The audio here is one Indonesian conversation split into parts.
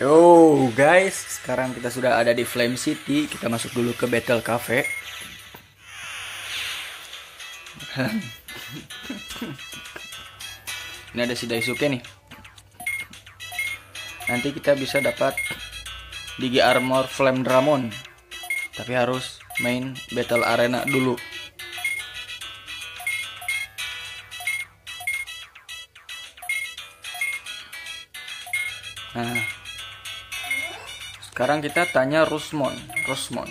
Yo guys, sekarang kita sudah ada di Flame City. Kita masuk dulu ke Battle Cafe. Ini ada si Daisuke nih. Nanti kita bisa dapat Digi Armor Flame Dramon. Tapi harus main Battle Arena dulu. Nah, sekarang kita tanya Rusmon. Rusmon.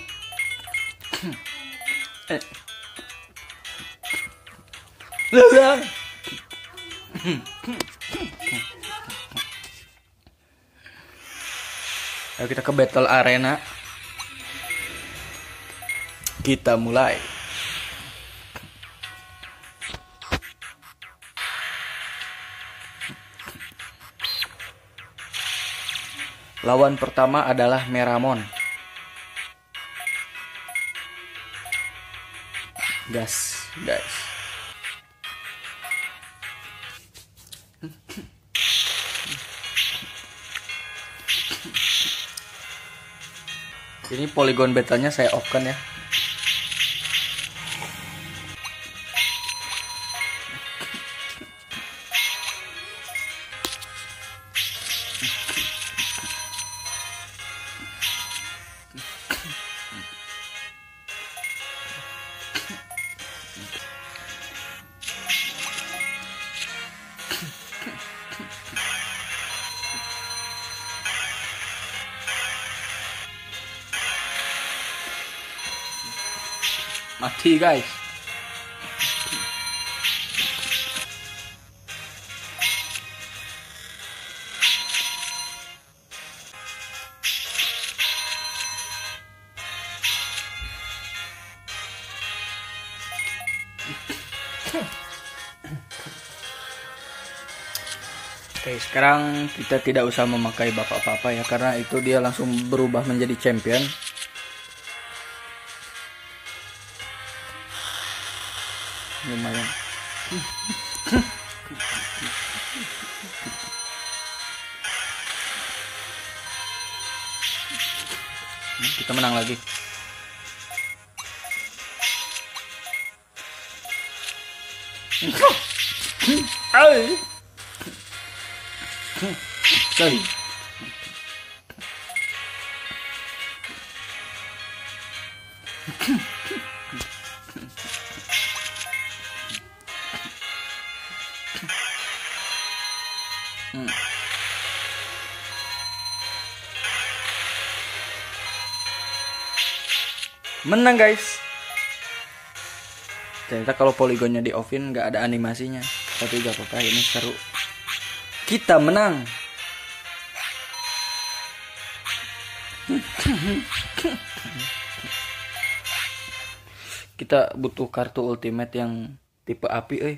eh. Ayo kita ke battle arena. Kita mulai. Lawan pertama adalah Meramon. Gas, guys. Ini polygon betanya saya off kan ya. Mati guys. Oke, sekarang kita tidak usah memakai bapak-bapak ya karena itu dia langsung berubah menjadi champion. lumayan kita menang lagi Ay. Hmm. Menang guys. Ternyata kalau poligonnya di offin nggak ada animasinya. Tapi gak apa-apa ini seru. Kita menang. Kita butuh kartu ultimate yang tipe api eh.